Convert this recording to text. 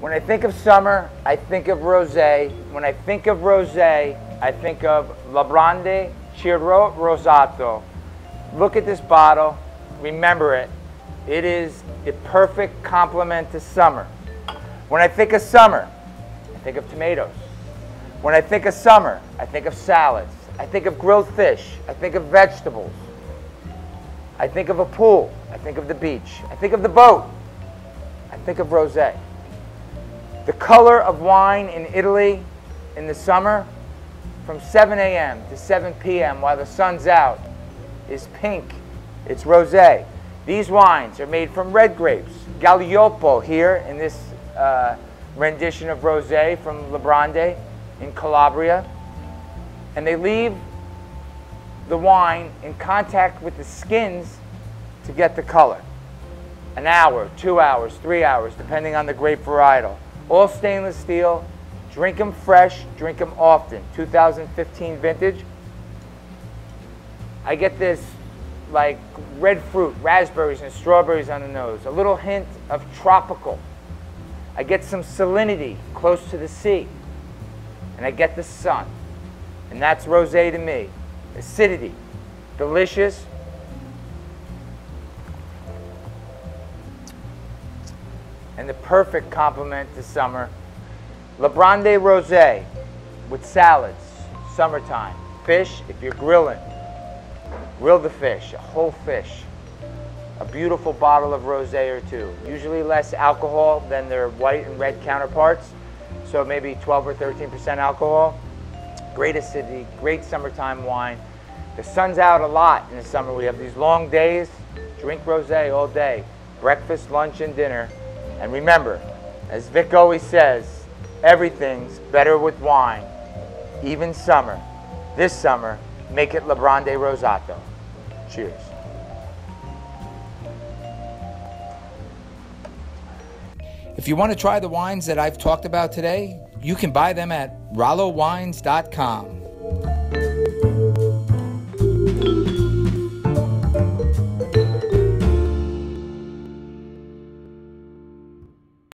When I think of summer, I think of rosé. When I think of rosé, I think of Librandi Ciro Rosato. Look at this bottle. Remember it. It is the perfect complement to summer. When I think of summer, I think of tomatoes. When I think of summer, I think of salads. I think of grilled fish. I think of vegetables. I think of a pool. I think of the beach. I think of the boat. I think of rosé. The color of wine in Italy in the summer from 7 a.m. to 7 p.m. while the sun's out is pink. It's rosé. These wines are made from red grapes. Gaglioppo here in this uh, rendition of rosé from Librandi in Calabria. And they leave the wine in contact with the skins to get the color. An hour, two hours, three hours, depending on the grape varietal. All stainless steel. Drink them fresh, drink them often. 2015 vintage. I get this like red fruit, raspberries and strawberries on the nose. A little hint of tropical. I get some salinity close to the sea. And I get the sun. And that's rosé to me. Acidity. Delicious. And the perfect complement to summer. Librandi Rosé with salads, summertime. Fish, if you're grilling, grill the fish, a whole fish. A beautiful bottle of rosé or two. Usually less alcohol than their white and red counterparts. So maybe 12 or 13% alcohol. Great acidity, great summertime wine. The sun's out a lot in the summer. We have these long days. Drink rosé all day. Breakfast, lunch, and dinner. And remember, as Vic always says, everything's better with wine, even summer. This summer, make it Librandi Rosato. Cheers. If you want to try the wines that I've talked about today, you can buy them at rallowines.com.